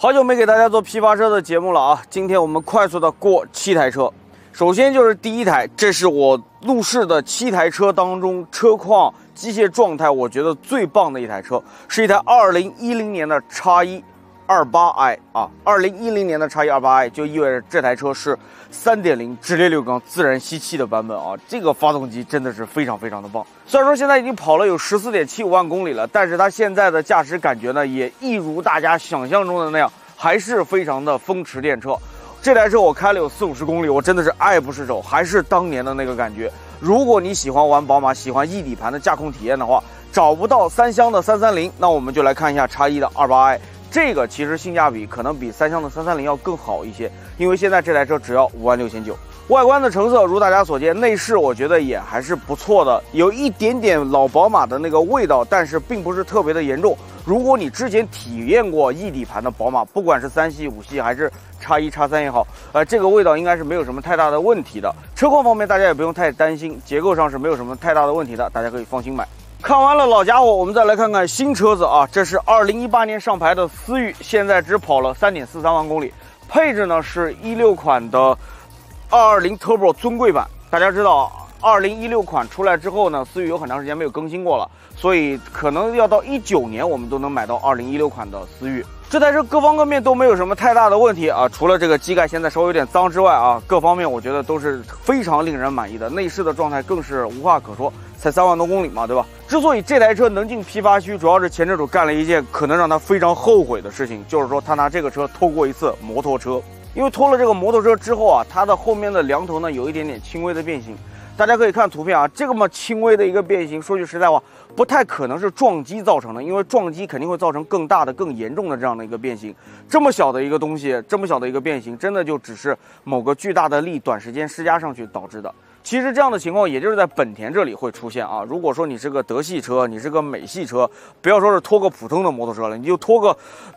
好久没给大家做批发车的节目了啊！今天我们快速的过七台车。首先就是第一台，这是我路试的七台车当中车况、机械状态我觉得最棒的一台车，是一台二零一零年的叉一二八 i 啊。二零一零年的叉一二八 i 就意味着这台车是三点零直列六缸自然吸气的版本啊。这个发动机真的是非常非常的棒。虽然说现在已经跑了有十四点七五万公里了，但是它现在的驾驶感觉呢，也一如大家想象中的那样，还是非常的风驰电掣。这台车我开了有四五十公里，我真的是爱不释手，还是当年的那个感觉。如果你喜欢玩宝马，喜欢 E 底盘的驾控体验的话，找不到三厢的三三零，那我们就来看一下叉一的二八 i。这个其实性价比可能比三厢的三三零要更好一些，因为现在这台车只要五万六千九。外观的成色如大家所见，内饰我觉得也还是不错的，有一点点老宝马的那个味道，但是并不是特别的严重。如果你之前体验过 E 底盘的宝马，不管是三系、五系还是叉一、叉三也好，呃，这个味道应该是没有什么太大的问题的。车况方面大家也不用太担心，结构上是没有什么太大的问题的，大家可以放心买。看完了老家伙，我们再来看看新车子啊，这是二零一八年上牌的思域，现在只跑了三点四三万公里，配置呢是一六款的。二二零 Turbo 尊贵版，大家知道，二零一六款出来之后呢，思域有很长时间没有更新过了，所以可能要到一九年，我们都能买到二零一六款的思域。这台车各方各面都没有什么太大的问题啊，除了这个机盖现在稍微有点脏之外啊，各方面我觉得都是非常令人满意的。内饰的状态更是无话可说，才三万多公里嘛，对吧？之所以这台车能进批发区，主要是前车主干了一件可能让他非常后悔的事情，就是说他拿这个车偷过一次摩托车。因为拖了这个摩托车之后啊，它的后面的梁头呢有一点点轻微的变形，大家可以看图片啊，这么轻微的一个变形，说句实在话，不太可能是撞击造成的，因为撞击肯定会造成更大的、更严重的这样的一个变形。这么小的一个东西，这么小的一个变形，真的就只是某个巨大的力短时间施加上去导致的。其实这样的情况也就是在本田这里会出现啊。如果说你是个德系车，你是个美系车，不要说是拖个普通的摩托车了，你就拖个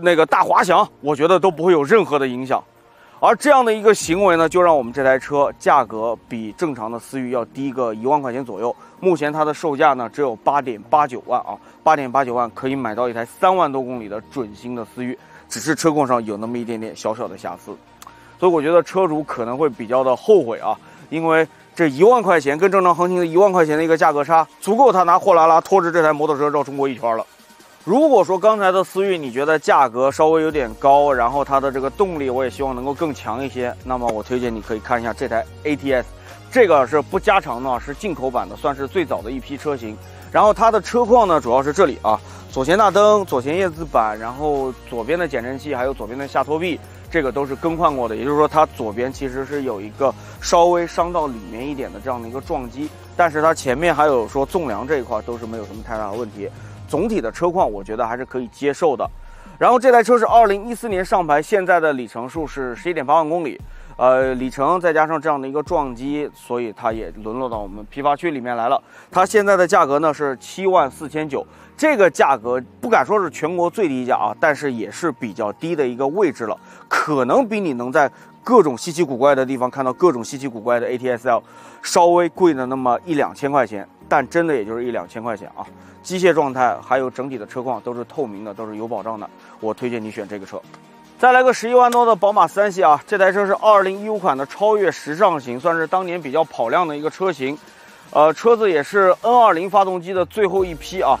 那个大滑翔，我觉得都不会有任何的影响。而这样的一个行为呢，就让我们这台车价格比正常的思域要低个一万块钱左右。目前它的售价呢只有八点八九万啊，八点八九万可以买到一台三万多公里的准新的思域，只是车况上有那么一点点小小的瑕疵，所以我觉得车主可能会比较的后悔啊，因为这一万块钱跟正常行情的一万块钱的一个价格差，足够他拿货拉拉拖着这台摩托车绕中国一圈了。如果说刚才的思域你觉得价格稍微有点高，然后它的这个动力我也希望能够更强一些，那么我推荐你可以看一下这台 ATS，这个是不加长的，是进口版的，算是最早的一批车型。然后它的车况呢，主要是这里啊，左前大灯、左前叶子板，然后左边的减震器，还有左边的下托臂，这个都是更换过的。也就是说，它左边其实是有一个稍微伤到里面一点的这样的一个撞击，但是它前面还有说纵梁这一块都是没有什么太大的问题。总体的车况我觉得还是可以接受的，然后这台车是二零一四年上牌，现在的里程数是十一点八万公里，呃，里程再加上这样的一个撞击，所以它也沦落到我们批发区里面来了。它现在的价格呢是七万四千九，这个价格不敢说是全国最低价啊，但是也是比较低的一个位置了，可能比你能在各种稀奇古怪的地方看到各种稀奇古怪的 ATS-L 稍微贵了那么一两千块钱，但真的也就是一两千块钱啊。机械状态还有整体的车况都是透明的，都是有保障的。我推荐你选这个车。再来个十一万多的宝马三系啊，这台车是二零一五款的超越时尚型，算是当年比较跑量的一个车型。呃，车子也是 N 二零发动机的最后一批啊。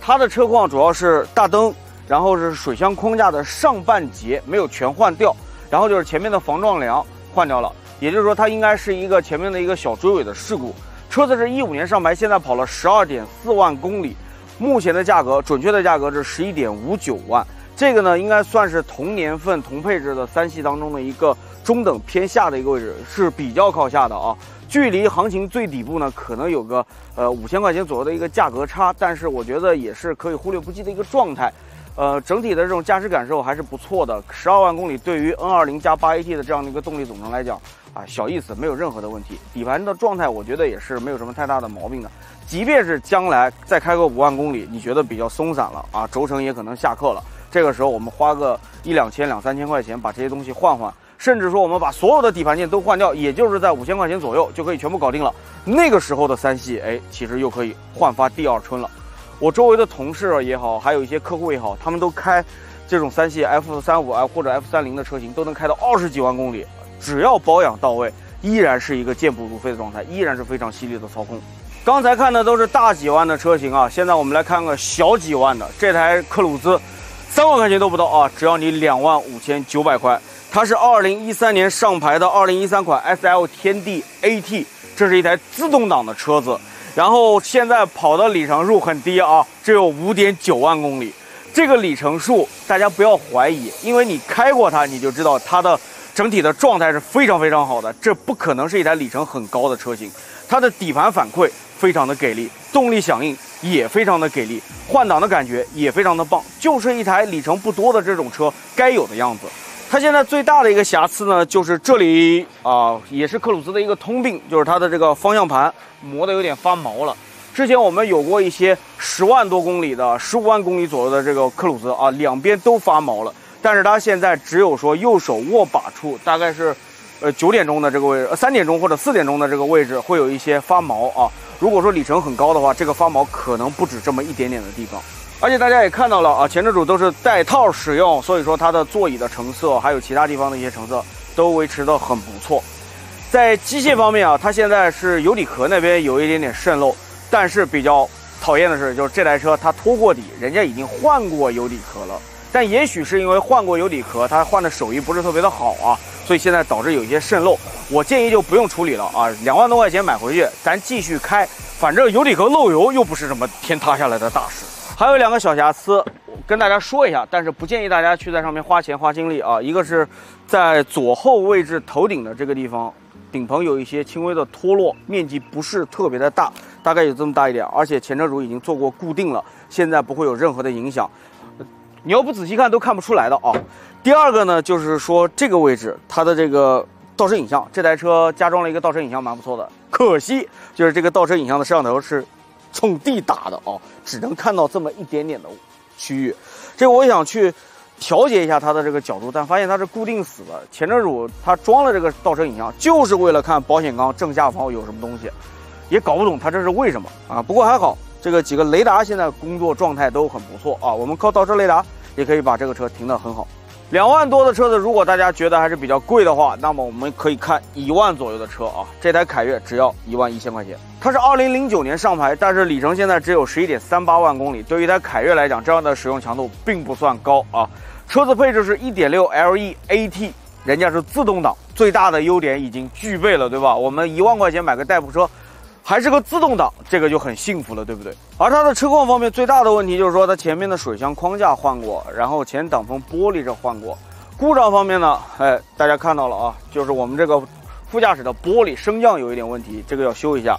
它的车况主要是大灯，然后是水箱框架的上半截没有全换掉，然后就是前面的防撞梁换掉了，也就是说它应该是一个前面的一个小追尾的事故。车子是一五年上牌，现在跑了十二点四万公里，目前的价格，准确的价格是十一点五九万。这个呢，应该算是同年份同配置的三系当中的一个中等偏下的一个位置，是比较靠下的啊。距离行情最底部呢，可能有个呃五千块钱左右的一个价格差，但是我觉得也是可以忽略不计的一个状态。呃，整体的这种驾驶感受还是不错的。十二万公里对于 N 二零加八 AT 的这样的一个动力总成来讲。啊，小意思，没有任何的问题。底盘的状态，我觉得也是没有什么太大的毛病的。即便是将来再开个五万公里，你觉得比较松散了啊，轴承也可能下课了。这个时候，我们花个一两千、两三千块钱把这些东西换换，甚至说我们把所有的底盘件都换掉，也就是在五千块钱左右就可以全部搞定了。那个时候的三系，哎，其实又可以焕发第二春了。我周围的同事也好，还有一些客户也好，他们都开。这种三系 F 三五啊或者 F 三零的车型都能开到二十几万公里，只要保养到位，依然是一个健步如飞的状态，依然是非常犀利的操控。刚才看的都是大几万的车型啊，现在我们来看个小几万的，这台克鲁兹，三万块钱都不到啊，只要你两万五千九百块。它是二零一三年上牌的二零一三款 S L 天地 A T，这是一台自动挡的车子，然后现在跑的里程数很低啊，只有五点九万公里。这个里程数大家不要怀疑，因为你开过它，你就知道它的整体的状态是非常非常好的。这不可能是一台里程很高的车型，它的底盘反馈非常的给力，动力响应也非常的给力，换挡的感觉也非常的棒，就是一台里程不多的这种车该有的样子。它现在最大的一个瑕疵呢，就是这里啊，也是克鲁兹的一个通病，就是它的这个方向盘磨得有点发毛了。之前我们有过一些十万多公里的、十五万公里左右的这个克鲁兹啊，两边都发毛了。但是它现在只有说右手握把处，大概是呃九点钟的这个位置，呃三点钟或者四点钟的这个位置会有一些发毛啊。如果说里程很高的话，这个发毛可能不止这么一点点的地方。而且大家也看到了啊，前车主都是带套使用，所以说它的座椅的成色，还有其他地方的一些成色都维持的很不错。在机械方面啊，它现在是油底壳那边有一点点渗漏，但是比较讨厌的是，就是这台车它拖过底，人家已经换过油底壳了，但也许是因为换过油底壳，它换的手艺不是特别的好啊，所以现在导致有一些渗漏。我建议就不用处理了啊，两万多块钱买回去，咱继续开，反正油底壳漏油又不是什么天塌下来的大事。还有两个小瑕疵，跟大家说一下，但是不建议大家去在上面花钱花精力啊。一个是在左后位置头顶的这个地方，顶棚有一些轻微的脱落，面积不是特别的大，大概有这么大一点，而且前车主已经做过固定了，现在不会有任何的影响。你要不仔细看都看不出来的啊。第二个呢，就是说这个位置它的这个倒车影像，这台车加装了一个倒车影像，蛮不错的。可惜就是这个倒车影像的摄像头是。冲地打的啊，只能看到这么一点点的区域。这我想去调节一下它的这个角度，但发现它是固定死的。前车主他装了这个倒车影像，就是为了看保险杠正下方有什么东西，也搞不懂他这是为什么啊。不过还好，这个几个雷达现在工作状态都很不错啊。我们靠倒车雷达也可以把这个车停得很好。两万多的车子，如果大家觉得还是比较贵的话，那么我们可以看一万左右的车啊。这台凯越只要一万一千块钱，它是二零零九年上牌，但是里程现在只有十一点三八万公里。对于一台凯越来讲，这样的使用强度并不算高啊。车子配置是一点六 LE AT，人家是自动挡，最大的优点已经具备了，对吧？我们一万块钱买个代步车。还是个自动挡，这个就很幸福了，对不对？而它的车况方面最大的问题就是说，它前面的水箱框架换过，然后前挡风玻璃这换过。故障方面呢，哎，大家看到了啊，就是我们这个副驾驶的玻璃升降有一点问题，这个要修一下。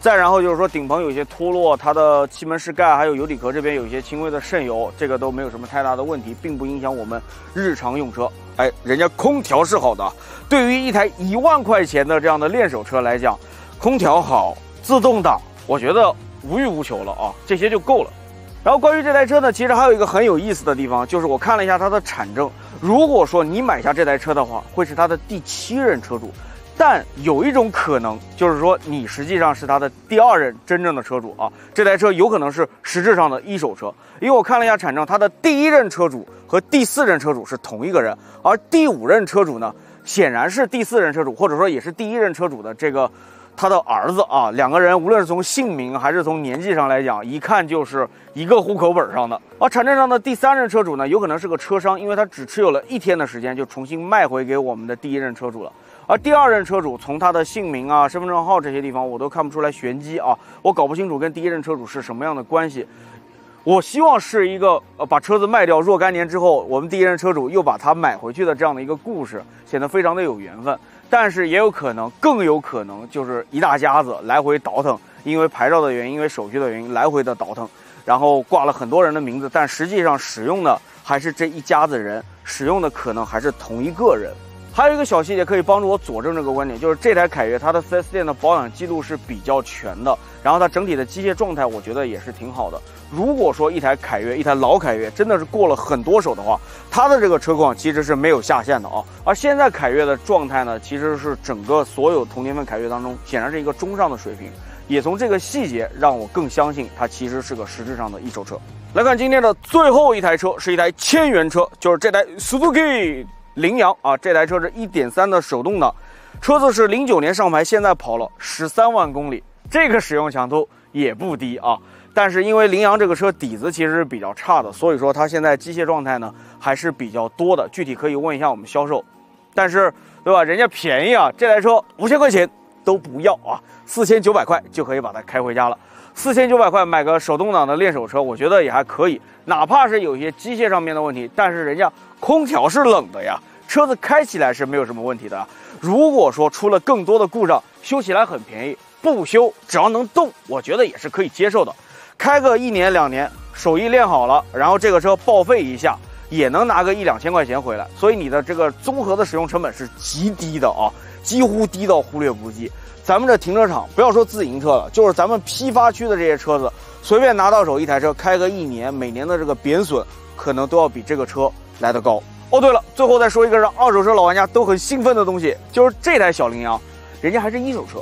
再然后就是说顶棚有些脱落，它的气门室盖还有油底壳这边有一些轻微的渗油，这个都没有什么太大的问题，并不影响我们日常用车。哎，人家空调是好的，对于一台一万块钱的这样的练手车来讲，空调好。自动挡，我觉得无欲无求了啊，这些就够了。然后关于这台车呢，其实还有一个很有意思的地方，就是我看了一下它的产证。如果说你买下这台车的话，会是它的第七任车主，但有一种可能，就是说你实际上是它的第二任真正的车主啊。这台车有可能是实质上的一手车，因为我看了一下产证，它的第一任车主和第四任车主是同一个人，而第五任车主呢，显然是第四任车主，或者说也是第一任车主的这个。他的儿子啊，两个人无论是从姓名还是从年纪上来讲，一看就是一个户口本上的。而产证上的第三任车主呢，有可能是个车商，因为他只持有了一天的时间就重新卖回给我们的第一任车主了。而第二任车主从他的姓名啊、身份证号这些地方，我都看不出来玄机啊，我搞不清楚跟第一任车主是什么样的关系。我希望是一个呃，把车子卖掉若干年之后，我们第一任车主又把它买回去的这样的一个故事，显得非常的有缘分。但是也有可能，更有可能就是一大家子来回倒腾，因为牌照的原因，因为手续的原因，来回的倒腾，然后挂了很多人的名字，但实际上使用的还是这一家子人，使用的可能还是同一个人。还有一个小细节可以帮助我佐证这个观点，就是这台凯越它的 4S 店的保养记录是比较全的，然后它整体的机械状态我觉得也是挺好的。如果说一台凯越，一台老凯越真的是过了很多手的话，它的这个车况其实是没有下限的啊。而现在凯越的状态呢，其实是整个所有同年份凯越当中显然是一个中上的水平，也从这个细节让我更相信它其实是个实质上的一手车。来看今天的最后一台车，是一台千元车，就是这台 Suzuki 羚羊啊。这台车是一点三的手动挡，车子是零九年上牌，现在跑了十三万公里，这个使用强度也不低啊。但是因为羚羊这个车底子其实是比较差的，所以说它现在机械状态呢还是比较多的。具体可以问一下我们销售。但是对吧，人家便宜啊，这台车五千块钱都不要啊，四千九百块就可以把它开回家了。四千九百块买个手动挡的练手车，我觉得也还可以。哪怕是有一些机械上面的问题，但是人家空调是冷的呀，车子开起来是没有什么问题的。如果说出了更多的故障，修起来很便宜，不修只要能动，我觉得也是可以接受的。开个一年两年，手艺练好了，然后这个车报废一下，也能拿个一两千块钱回来。所以你的这个综合的使用成本是极低的啊，几乎低到忽略不计。咱们这停车场，不要说自营车了，就是咱们批发区的这些车子，随便拿到手一台车，开个一年，每年的这个贬损可能都要比这个车来的高。哦，对了，最后再说一个让二手车老玩家都很兴奋的东西，就是这台小羚羊，人家还是一手车。